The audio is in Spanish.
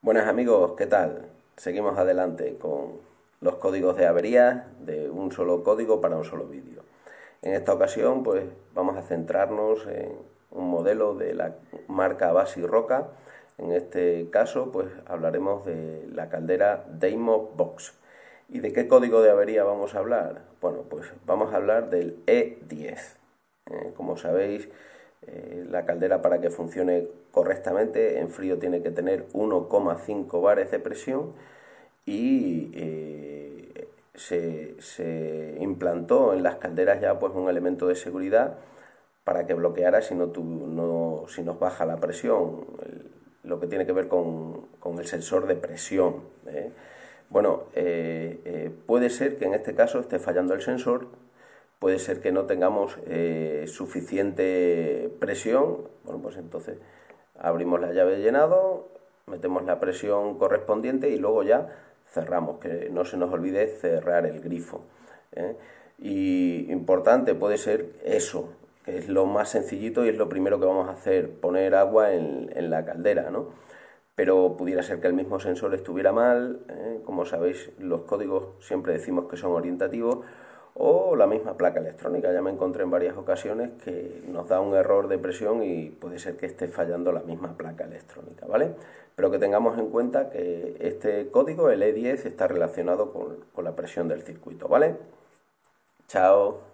Buenas amigos, ¿qué tal? Seguimos adelante con los códigos de averías de un solo código para un solo vídeo. En esta ocasión pues vamos a centrarnos en un modelo de la marca Basi Roca. En este caso pues hablaremos de la caldera Deimos Box. ¿Y de qué código de avería vamos a hablar? Bueno, pues vamos a hablar del E10. Eh, como sabéis, eh, la caldera para que funcione correctamente en frío tiene que tener 1,5 bares de presión y eh, se, implantó en las calderas ya pues un elemento de seguridad para que bloqueara si, no, no si nos baja la presión, lo que tiene que ver con, el sensor de presión. ¿eh? Bueno, puede ser que en este caso esté fallando el sensor puede ser que no tengamos eh, suficiente presión, bueno, pues entonces abrimos la llave de llenado, metemos la presión correspondiente y luego ya cerramos, que no se nos olvide cerrar el grifo. ¿eh? Y importante puede ser eso, que es lo más sencillito y es lo primero que vamos a hacer, poner agua en, la caldera, ¿no? Pero pudiera ser que el mismo sensor estuviera mal, ¿eh? como sabéis los códigos siempre decimos que son orientativos, o la misma placa electrónica. Ya me encontré en varias ocasiones que nos da un error de presión y puede ser que esté fallando la misma placa electrónica, ¿vale? Pero que tengamos en cuenta que este código, el E10, está relacionado con, con la presión del circuito, ¿vale? Chao.